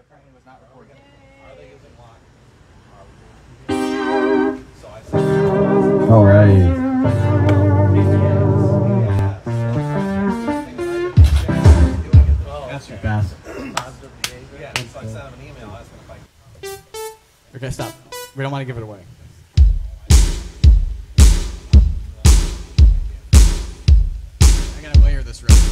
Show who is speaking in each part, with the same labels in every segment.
Speaker 1: apparently was not recording.
Speaker 2: Are they using lock? So I
Speaker 3: All right.
Speaker 2: That's
Speaker 3: your best.
Speaker 2: Positive behavior. Yeah, so I sent him an email asking if I
Speaker 1: Okay, stop. We don't want to give it away. I gotta layer this right.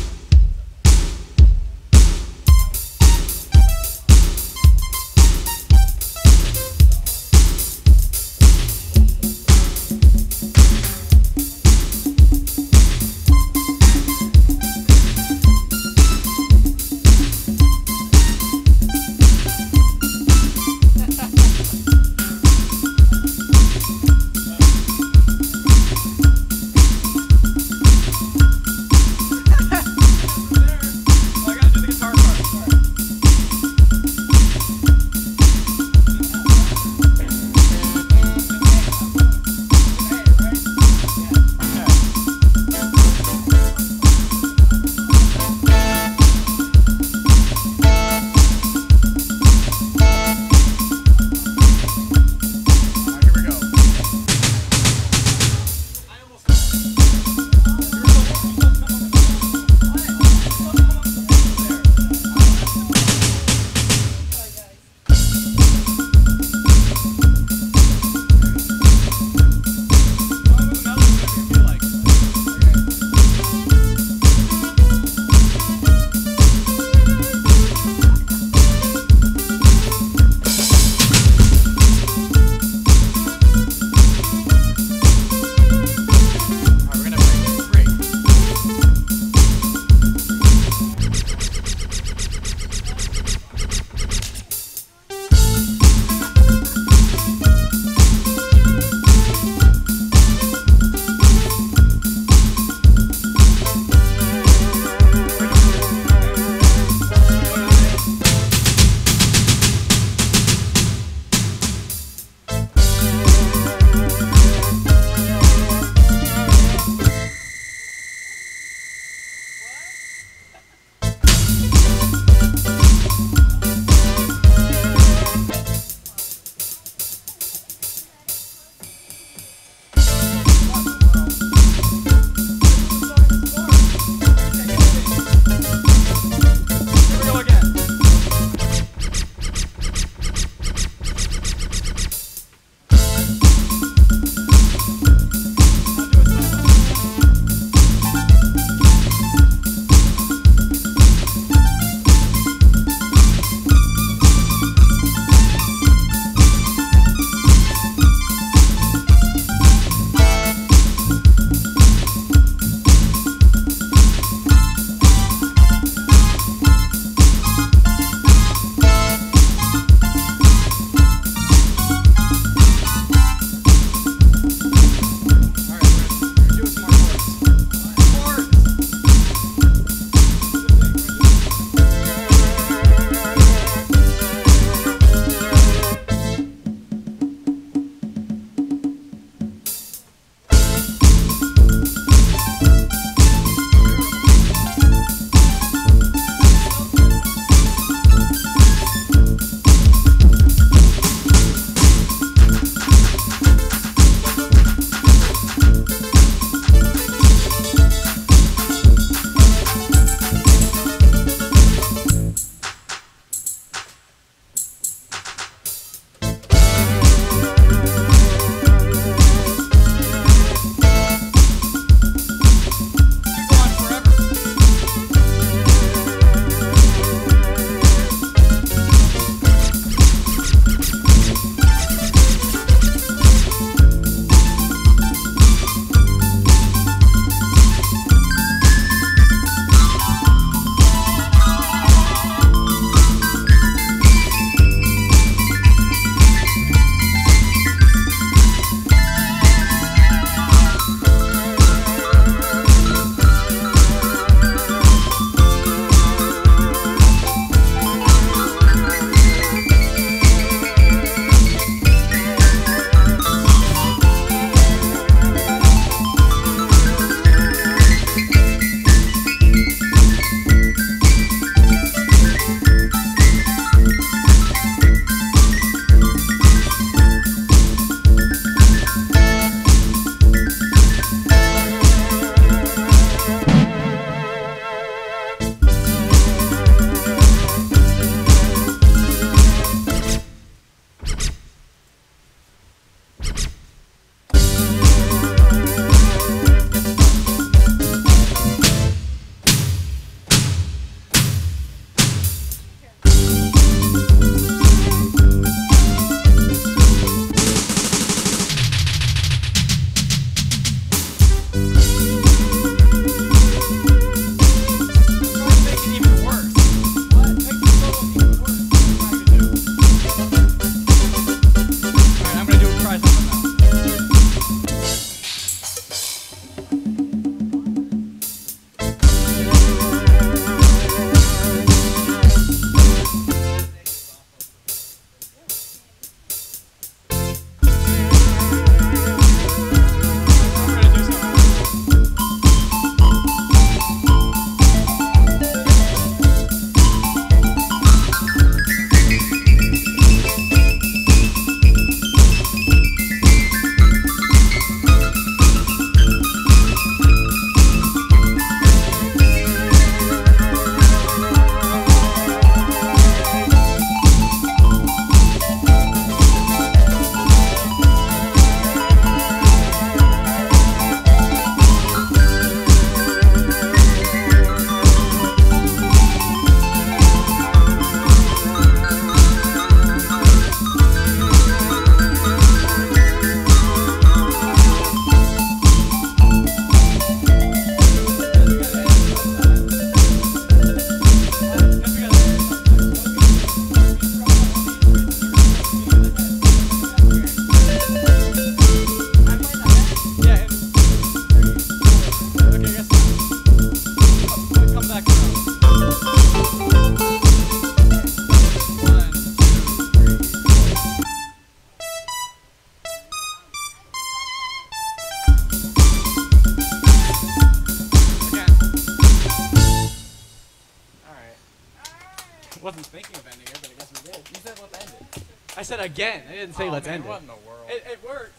Speaker 2: Said
Speaker 1: again. I didn't say
Speaker 2: Oh,
Speaker 1: let's
Speaker 2: man,
Speaker 1: end
Speaker 2: what
Speaker 1: it.
Speaker 2: in the world?
Speaker 1: It, it worked.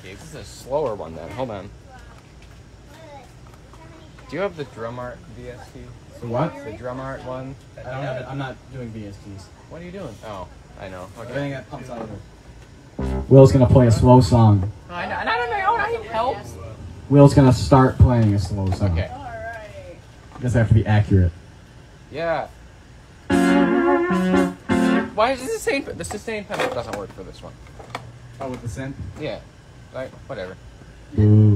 Speaker 2: Okay, this is a slower one then. Hold on. Do you have the drum art VST?
Speaker 1: The what?
Speaker 2: The drum art one?
Speaker 1: I don't have it. I'm not doing VSTs.
Speaker 2: What are you doing? Oh, I know.
Speaker 1: Everything
Speaker 2: Okay.
Speaker 1: that pumps out of it. Will's gonna play a slow song.
Speaker 2: Oh, I know. And I don't know. I need help.
Speaker 1: Will's gonna start playing a slow song.
Speaker 2: Okay.
Speaker 1: You guys have to be accurate.
Speaker 2: Yeah. Why is the sustain the sustain pedal doesn't work for this one?
Speaker 1: Oh, with the synth?
Speaker 2: Yeah. Like whatever.
Speaker 1: Ooh.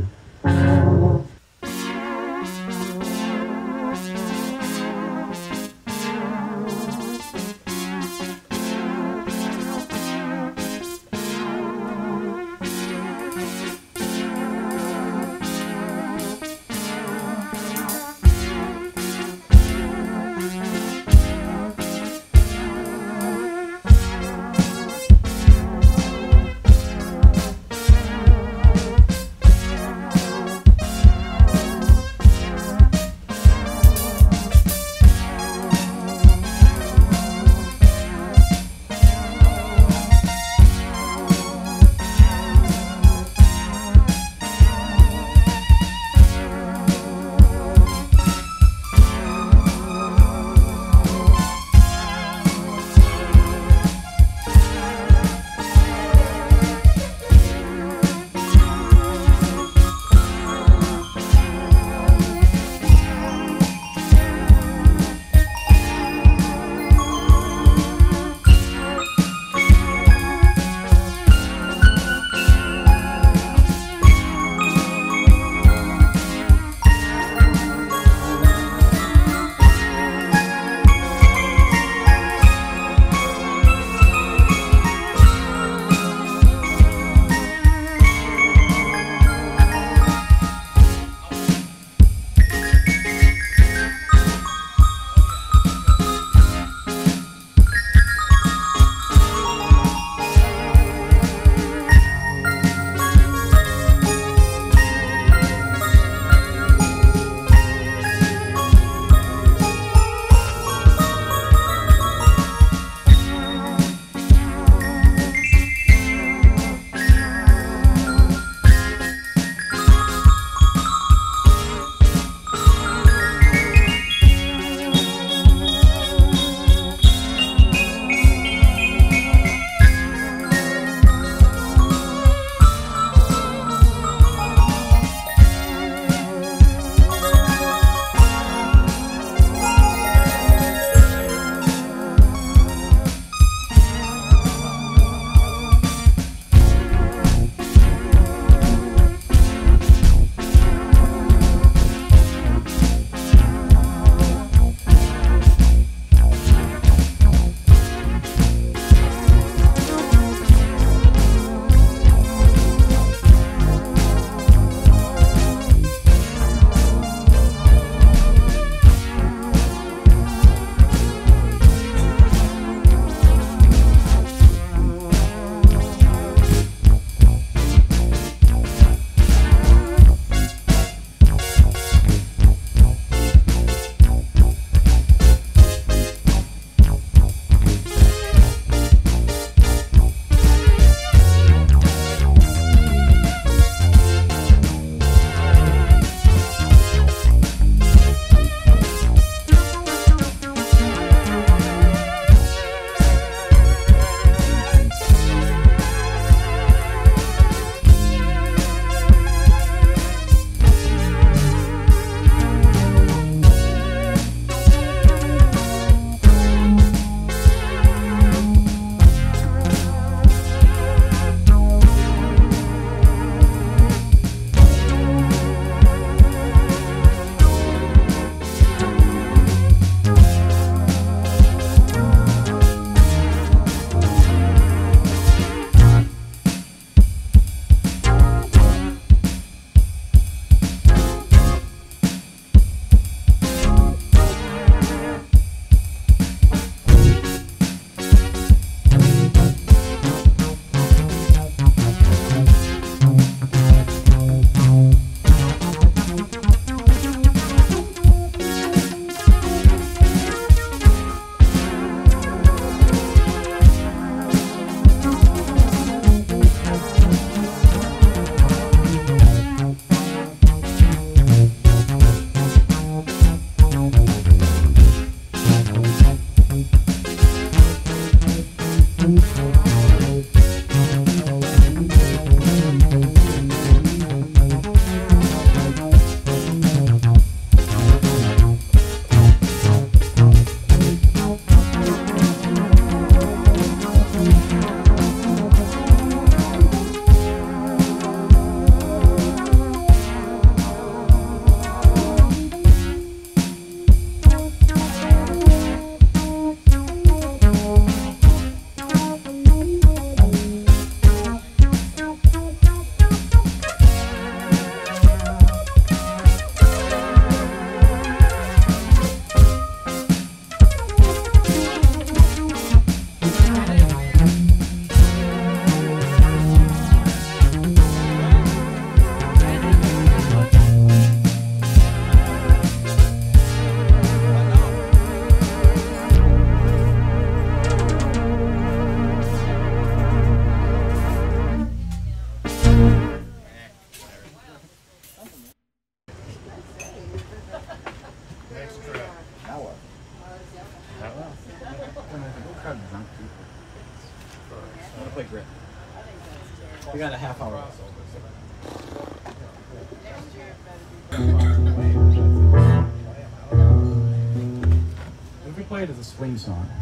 Speaker 1: Swing song.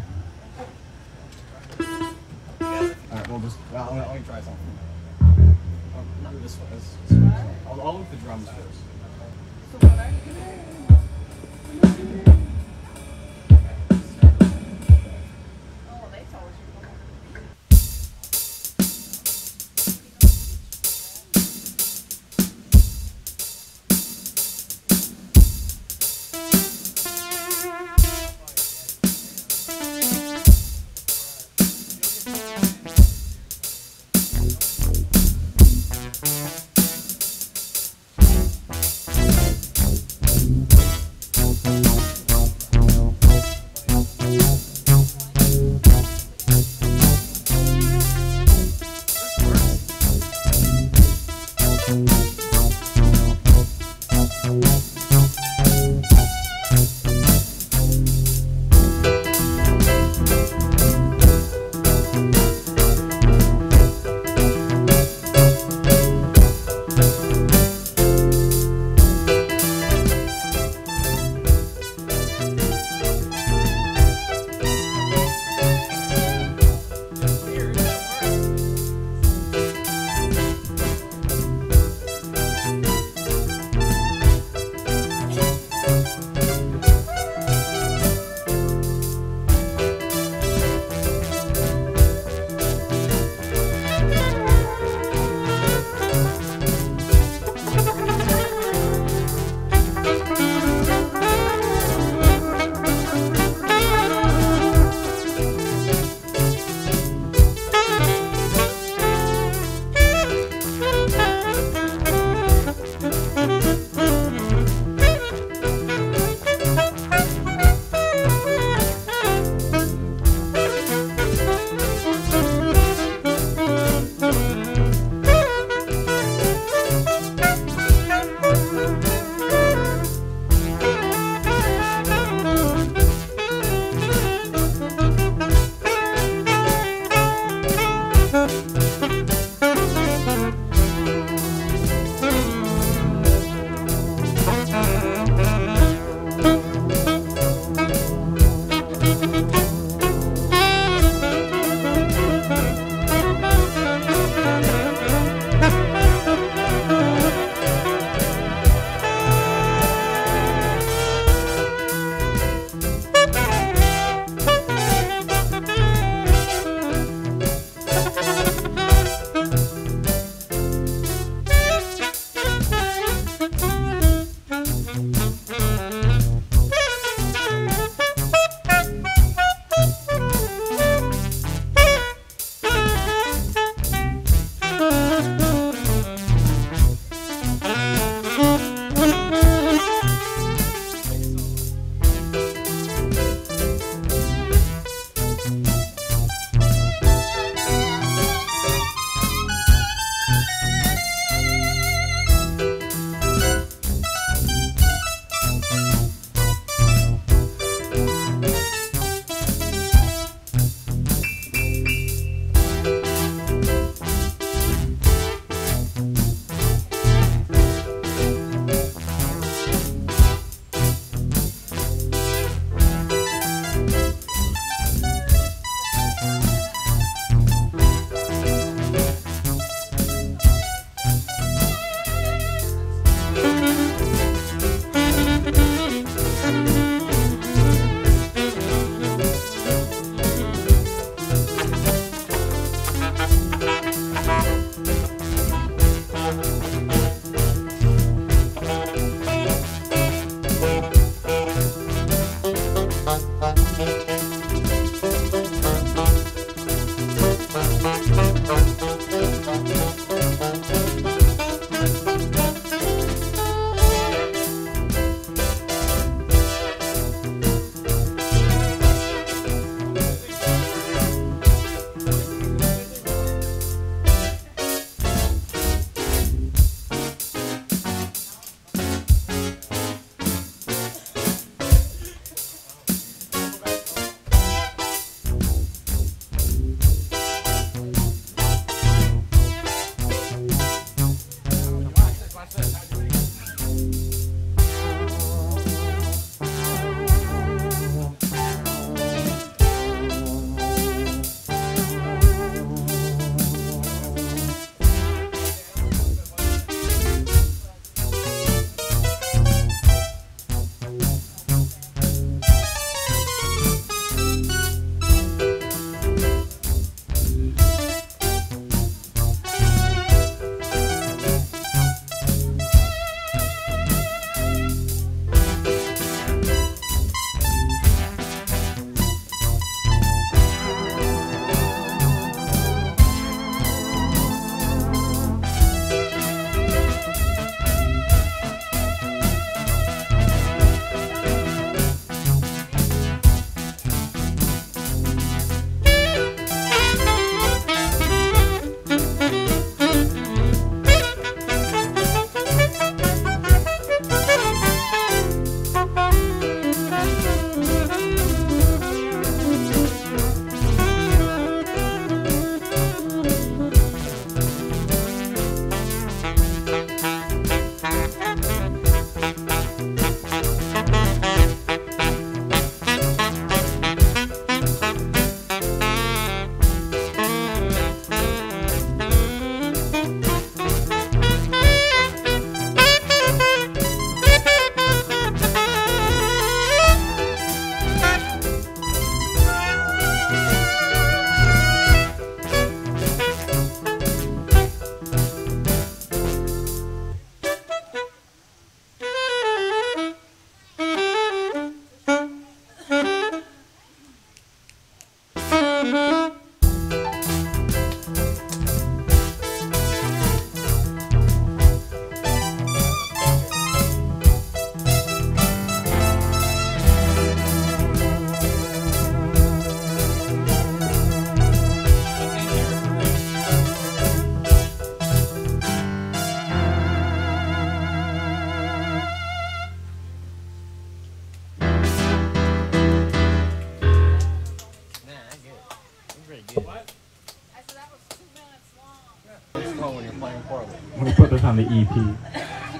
Speaker 1: EP.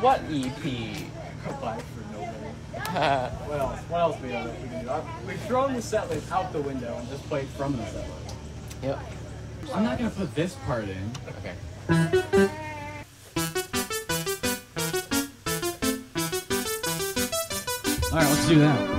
Speaker 2: What EP?
Speaker 4: Goodbye for nobody. What else? What else we, uh, we can do? I, we've thrown the set list out the window and just played from the set list.
Speaker 2: Yep.
Speaker 1: I'm not gonna put this part in.
Speaker 2: Okay.
Speaker 1: All right, let's do that.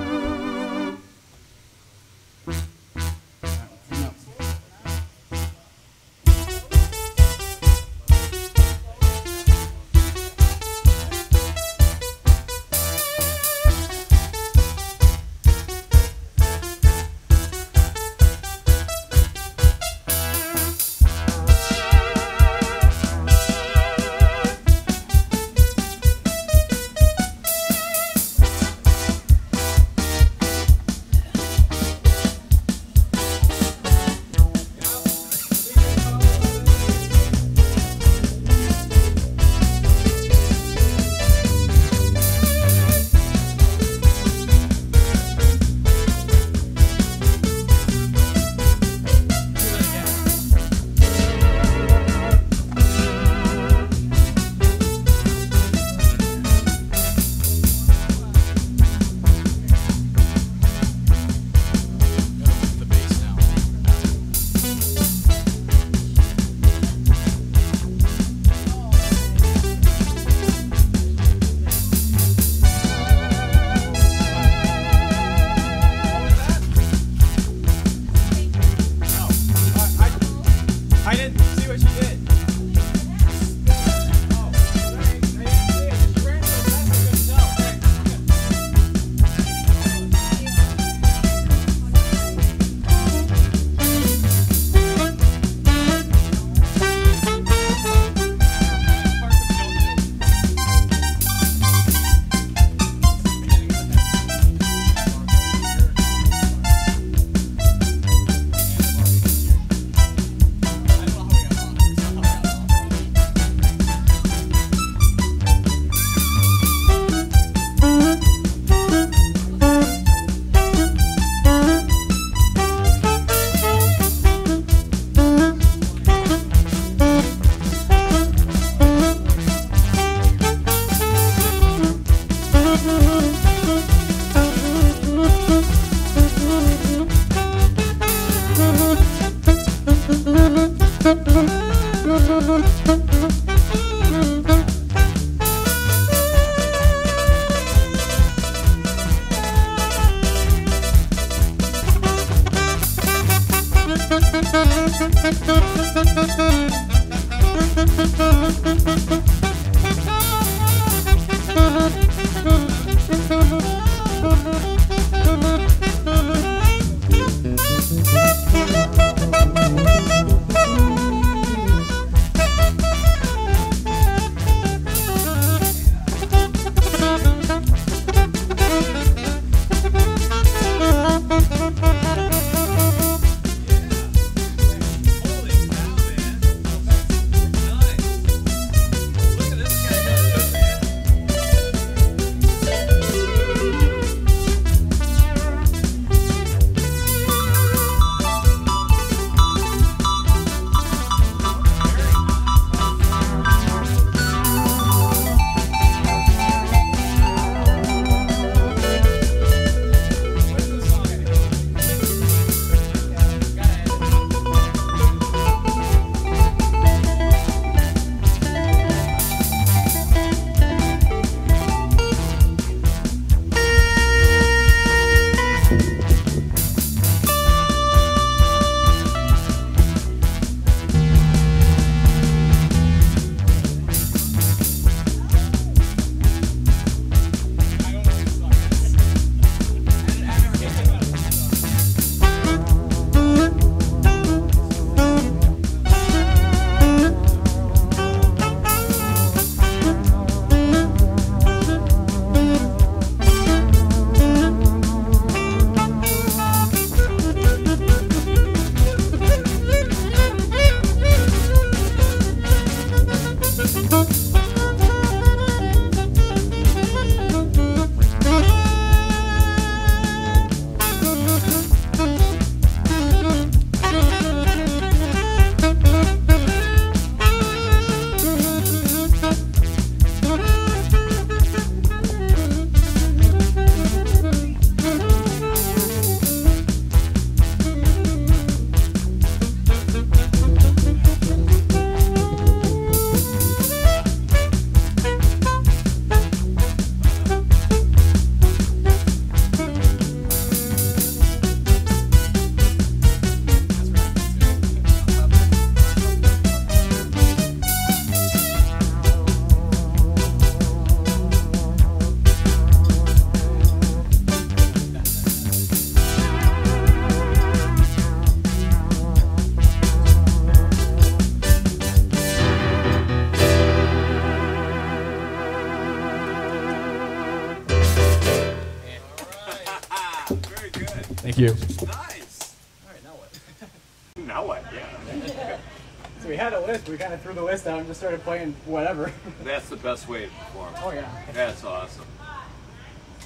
Speaker 1: Started playing whatever.
Speaker 5: That's the best way to perform.
Speaker 1: oh yeah.
Speaker 5: That's awesome.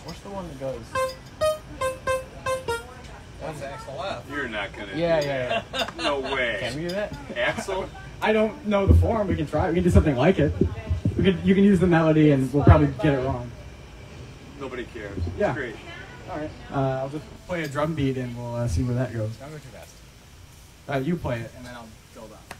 Speaker 1: What's the one that goes?
Speaker 5: That's Axel F. You're not gonna.
Speaker 1: Yeah,
Speaker 5: do
Speaker 1: yeah,
Speaker 5: that. No way.
Speaker 1: Can we do that?
Speaker 5: Axel?
Speaker 1: I don't know the form. We can try. We can do something like it. We could. You can use the melody, and we'll probably get it wrong.
Speaker 5: Nobody cares.
Speaker 1: Yeah.
Speaker 5: Great.
Speaker 1: All right. Uh, I'll just play a drum beat, and we'll uh, see where that goes. Don't go too fast. Uh, you play it, and then I'll build on.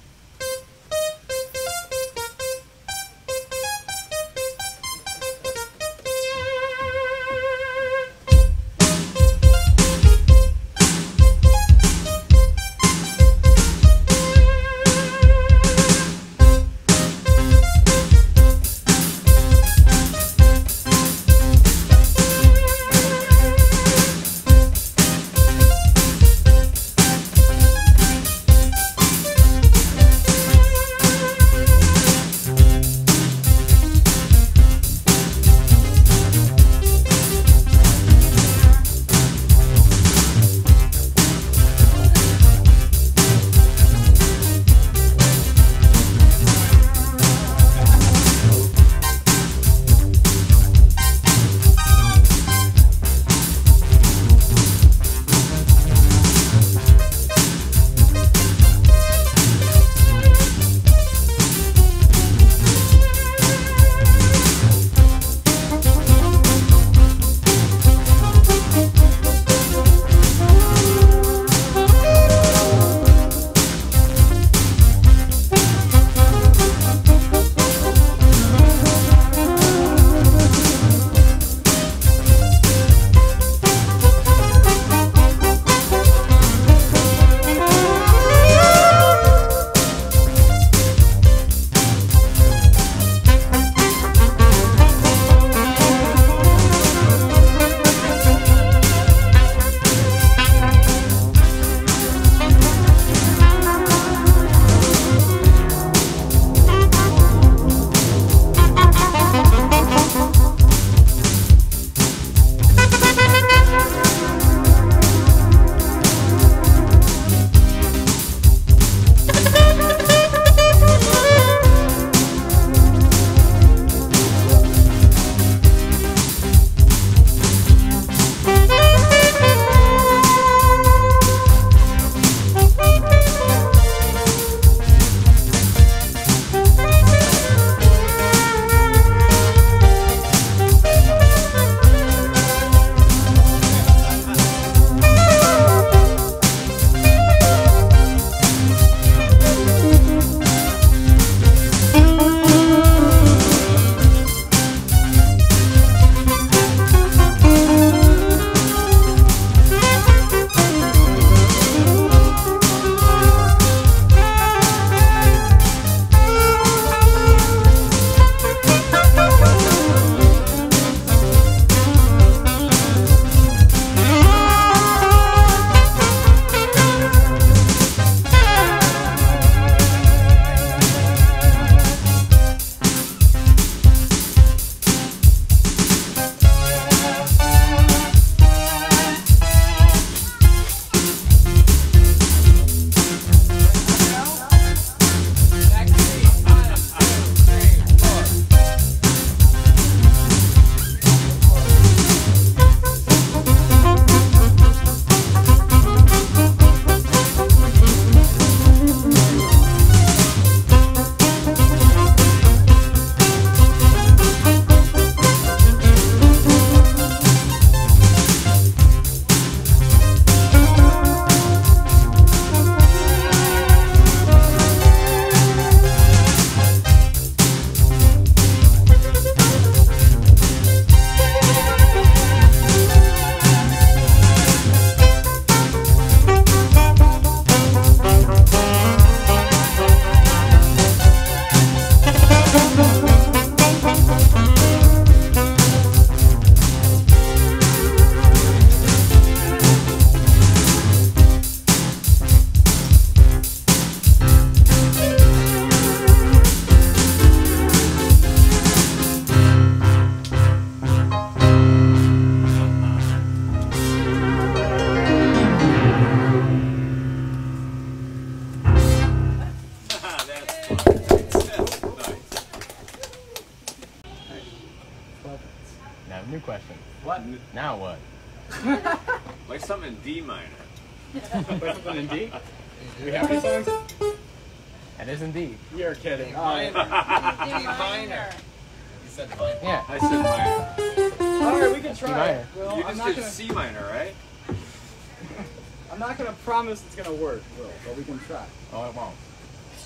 Speaker 5: Minor.
Speaker 1: All right, we can
Speaker 3: D
Speaker 1: try.
Speaker 3: minor.
Speaker 1: Well,
Speaker 5: You
Speaker 1: I'm
Speaker 5: just
Speaker 1: not
Speaker 5: did
Speaker 1: gonna.
Speaker 5: C minor, right?
Speaker 1: I'm not gonna promise it's gonna work, Will, but we can try.
Speaker 3: Oh, it won't.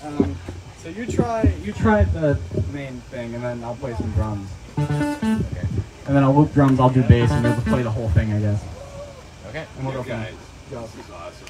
Speaker 1: Um, so you try. You try the main thing, and then I'll play some drums.
Speaker 3: Okay.
Speaker 1: And then I'll loop drums. I'll do bass, and you'll play the whole thing, I guess.
Speaker 3: Okay.
Speaker 1: And we'll
Speaker 5: You
Speaker 1: go from
Speaker 5: guys.
Speaker 1: Go.
Speaker 5: This is awesome.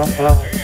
Speaker 5: Yeah, there you